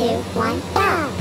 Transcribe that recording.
two, one, go!